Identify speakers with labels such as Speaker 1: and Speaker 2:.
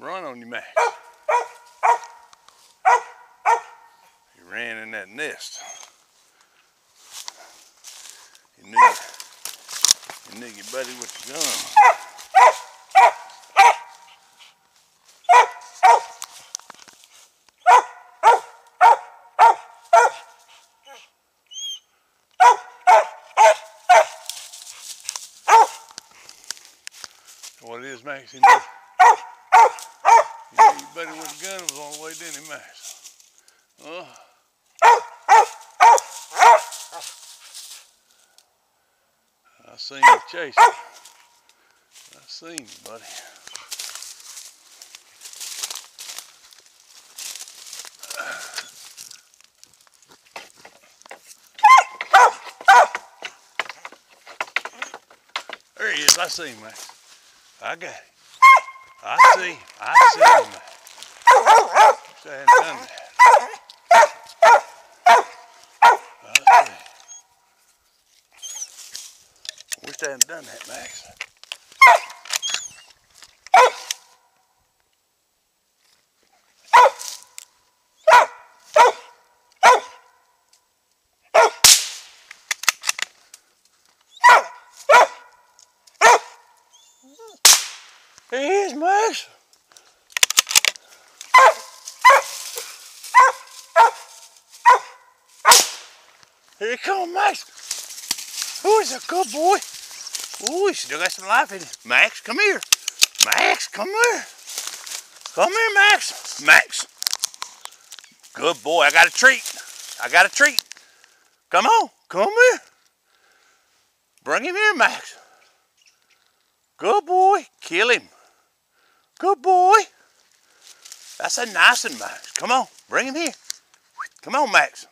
Speaker 1: run on you, Max. He ran in that nest. You knew, you knew your buddy with the gun. What it is, Max? Buddy with the gun was on the way, didn't he, Max? Uh, I seen you chasing. I seen you, buddy. There he is. I see him, Max. I got him. I see him. I see him, Max. I hadn't done that, Max. There he is, Max. Here he comes, Max. Who is a good boy? Ooh, he still got some life in him. Max, come here. Max, come here. Come here, Max. Max. Good boy. I got a treat. I got a treat. Come on. Come here. Bring him here, Max. Good boy. Kill him. Good boy. That's a nice one, Max. Come on. Bring him here. Come on, Max.